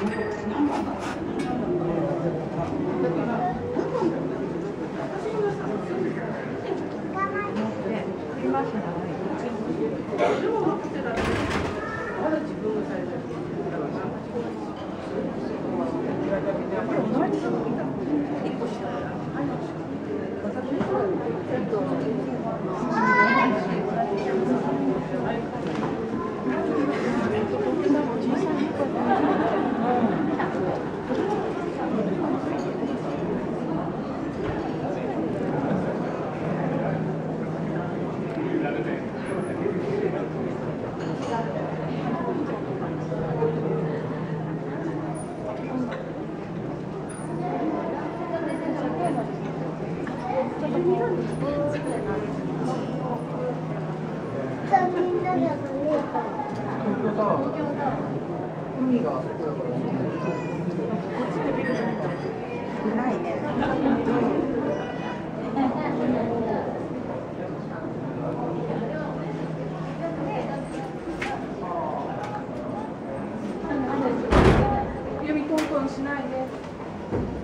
海があそこだからまだ自分がされたしないで。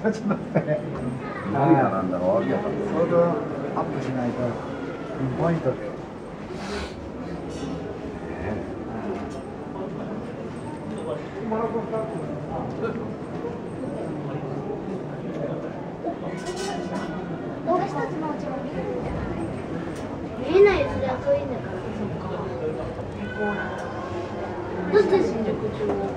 ちゃぐちゃになって何がなん。だろうわけわかん。ないそれとアップしないとピンポイントで私たちのうちも見えるん。じゃない見えないよ、それは遠いん。だから。そっか。私たち新宿中央